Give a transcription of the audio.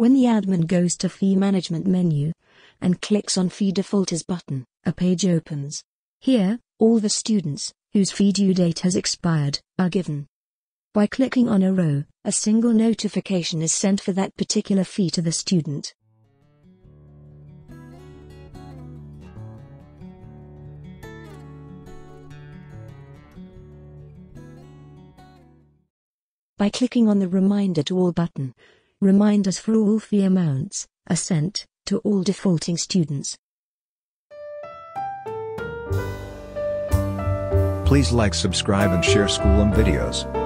When the admin goes to Fee Management menu and clicks on Fee Defaulters button, a page opens. Here, all the students whose fee due date has expired are given. By clicking on a row, a single notification is sent for that particular fee to the student. By clicking on the Reminder to All button, reminders for all fee amounts are sent to all defaulting students. Please like subscribe and share Skoolum videos.